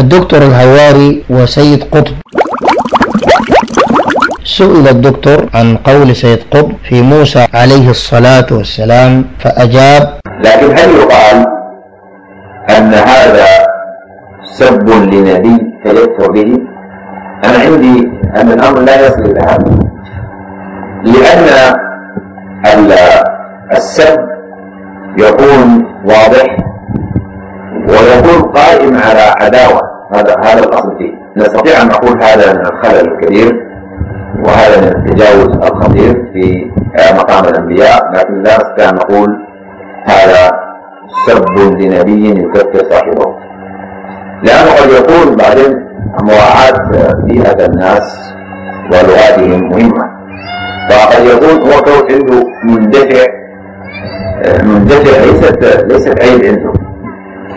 الدكتور الهواري وسيد قطب سئل الدكتور عن قول سيد قطب في موسى عليه الصلاة والسلام فأجاب لكن هل يقال أن هذا سب لنبي فيكفر به؟ أنا عندي أن الأمر لا يصل إلى هذا لأن السب يكون واضح قائم على عداوة هذا هذا الأصل فيه. نستطيع أن نقول هذا من الخلل الكبير وهذا من التجاوز الخطير في مقام الأنبياء لكن لا نستطيع أن نقول هذا سب لنبي يكفر صاحبه. لأنه قد يكون بعدين مراعاة بيئة الناس ولغاتهم مهمة. فقد يكون هو كون عنده مندفع مندفع ليست ليست عيب عنده.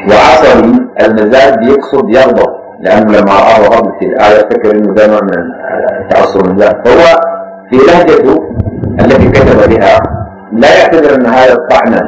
وعصبي المزاج بيقصد يغضب لأنه لما رآه غضب في الآية فكر إنه ده نوع من تعصب المزاج فهو في لهجته التي كتب بها لا يعتبر أن هذا طعنا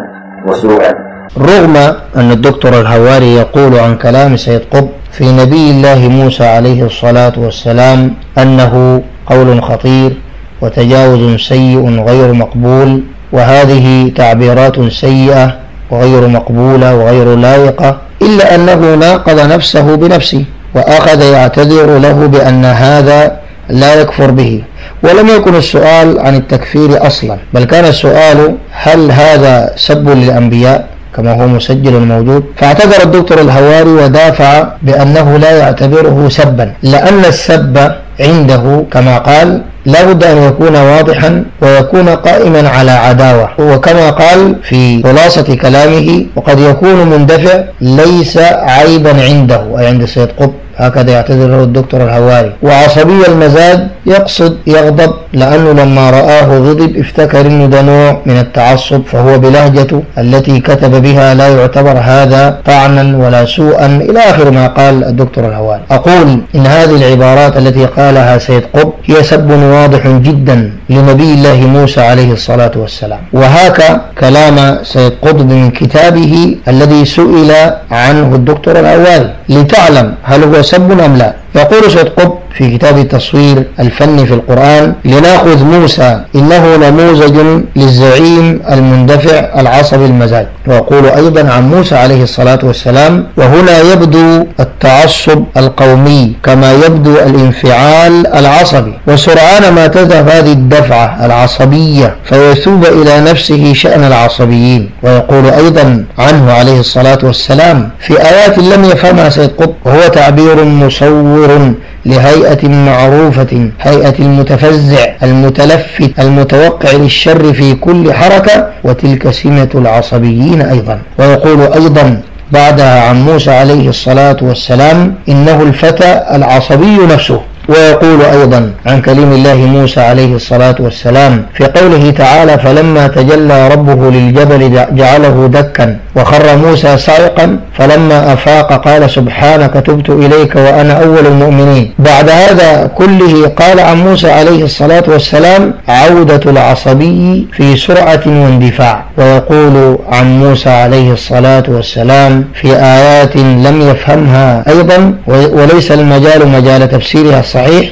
وسوءا. رغم أن الدكتور الهواري يقول عن كلام سيد قطب في نبي الله موسى عليه الصلاة والسلام أنه قول خطير وتجاوز سيء غير مقبول وهذه تعبيرات سيئة وغير مقبولة وغير لائقة إلا أنه ناقض نفسه بنفسه وأخذ يعتذر له بأن هذا لا يكفر به. ولم يكن السؤال عن التكفير أصلا بل كان السؤال هل هذا سب للأنبياء؟ كما هو مسجل موجود فاعتذر الدكتور الهواري ودافع بأنه لا يعتبره سبا لأن السب عنده كما قال لا بد أن يكون واضحا ويكون قائما على عداوة. وكما قال في خلاصة كلامه وقد يكون مندفع ليس عيبا عنده أي عند سيد قطب. هكذا يعتذر له الدكتور الهواري وعصبي المزاج يقصد يغضب لأنه لما رآه غضب افتكر أنه ده نوع من التعصب فهو بلهجته التي كتب بها لا يعتبر هذا طعنا ولا سوءا. إلى آخر ما قال الدكتور الهواري أقول إن هذه العبارات التي قالها سيد قطب هي سب واضح جدا لنبي الله موسى عليه الصلاة والسلام. وهاك كلام سيد قطب من كتابه الذي سئل عنه الدكتور الهواري لتعلم هل هو سب أم لا؟ يقول سيد قطب في كتاب التصوير الفني في القرآن لنأخذ موسى إنه نموذج للزعيم المندفع العصبي المزاج. ويقول أيضا عن موسى عليه الصلاة والسلام وهنا يبدو التعصب القومي كما يبدو الانفعال العصبي. وسرعان ما تذهب هذه الدفعة العصبية فيثوب إلى نفسه شأن العصبيين. ويقول أيضا عنه عليه الصلاة والسلام في آيات لم يفهمها سيد قطب وهو تعبير مصور لهيئة معروفة هيئة المتفزع المتلفت المتوقع للشر في كل حركة وتلك سمة العصبيين أيضا. ويقول أيضا بعدها عن موسى عليه الصلاة والسلام إنه الفتى العصبي نفسه. ويقول أيضا عن كليم الله موسى عليه الصلاة والسلام في قوله تعالى فلما تجلى ربه للجبل جعله دكا وخر موسى صعقا فلما أفاق قال سبحانك تبت إليك وأنا أول المؤمنين بعد هذا كله قال عن موسى عليه الصلاة والسلام عودة العصبي في سرعة واندفاع ويقول عن موسى عليه الصلاة والسلام في آيات لم يفهمها أيضا وليس المجال مجال تفسيرها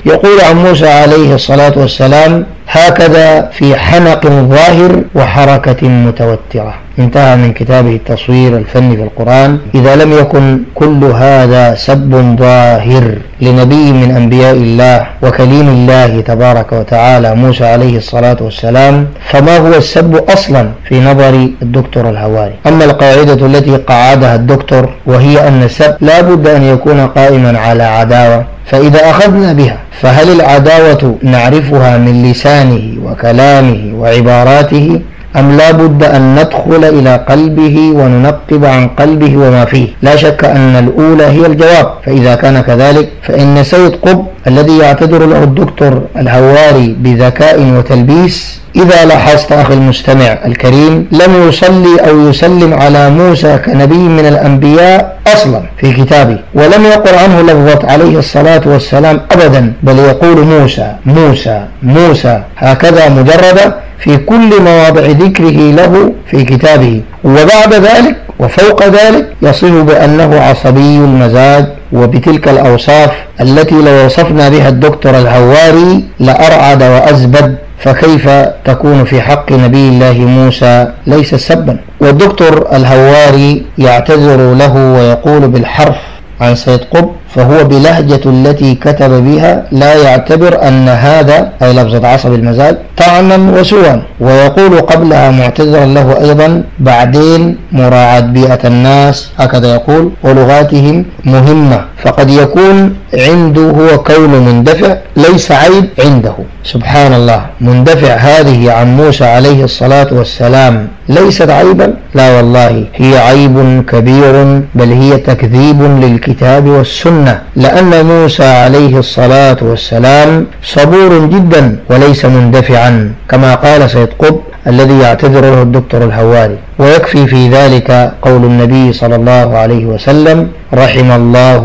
يقول عن موسى عليه الصلاة والسلام هكذا في حنق ظاهر وحركة متوترة. انتهى من كتابه التصوير الفني في القرآن. إذا لم يكن كل هذا سب ظاهر لنبي من أنبياء الله وكليم الله تبارك وتعالى موسى عليه الصلاة والسلام فما هو السب أصلا في نظر الدكتور الهواري؟ أما القاعدة التي قعدها الدكتور وهي أن السب لا بد أن يكون قائما على عداوة فإذا أخذنا بها فهل العداوة نعرفها من لسانه وكلامه وعباراته أم لا بد أن ندخل إلى قلبه وننقب عن قلبه وما فيه؟ لا شك أن الأولى هي الجواب فإذا كان كذلك فإن سيد قطب الذي يعتذر له الدكتور الهواري بذكاء وتلبيس إذا لاحظت أخي المستمع الكريم لم يصلي أو يسلم على موسى كنبي من الأنبياء أصلا في كتابه ولم يقر عنه لفظة عليه الصلاة والسلام أبدا بل يقول موسى موسى موسى هكذا مجرد في كل مواضع ذكره له في كتابه. وبعد ذلك وفوق ذلك يصف بأنه عصبي المزاج وبتلك الأوصاف التي لو وصفنا بها الدكتور الهواري لأرعد وأزبد فكيف تكون في حق نبي الله موسى ليس سبا والدكتور الهواري يعتذر له ويقول بالحرف عن سيد قطب فهو بلهجة التي كتب بها لا يعتبر أن هذا أي لفظة عصب المزاج طعنا وسوءا ويقول قبلها معتذرا له أيضا بعدين مراعاة بيئة الناس هكذا يقول ولغاتهم مهمة. فقد يكون عنده هو كون مندفع ليس عيب عنده. سبحان الله. مندفع هذه عن موسى عليه الصلاة والسلام. ليست عيبا؟ لا والله. هي عيب كبير بل هي تكذيب للكتاب والسنة. لأن موسى عليه الصلاة والسلام صبور جدا وليس مندفعا كما قال سيد قطب الذي يعتذر له الدكتور الهواري ويكفي في ذلك قول النبي صلى الله عليه وسلم رحم الله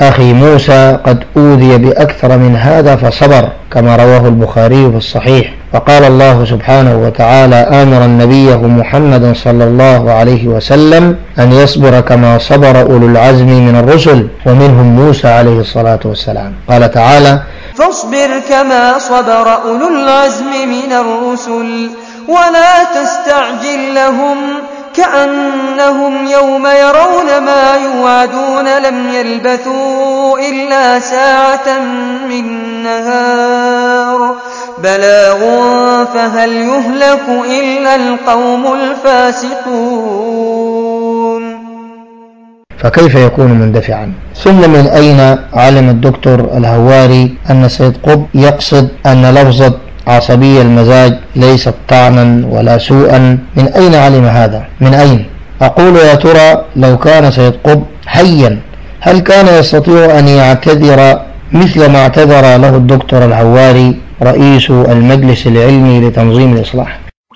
أخي موسى قد أوذي بأكثر من هذا فصبر كما رواه البخاري في الصحيح. وقال الله سبحانه وتعالى آمرا نبيه محمدا صلى الله عليه وسلم أن يصبر كما صبر أولو العزم من الرسل ومنهم موسى عليه الصلاة والسلام. قال تعالى فاصبر كما صبر أولو العزم من الرسل ولا تستعجل لهم كأنهم يوم يرون ما يوعدون لم يلبثوا إلا ساعة من نهار. بلاغ فهل يهلك إلا القوم الفاسقون؟ فكيف يكون مندفعا؟ ثم من أين علم الدكتور الهواري أن سيد قطب يقصد أن لفظة عصبي المزاج ليست طعنا ولا سوءا؟ من أين علم هذا؟ من أين؟ أقول يا ترى لو كان سيد قطب حيا هل كان يستطيع أن يعتذر مثل ما اعتذر له الدكتور الهواري رئيس المجلس العلمي لتنظيم الإصلاح.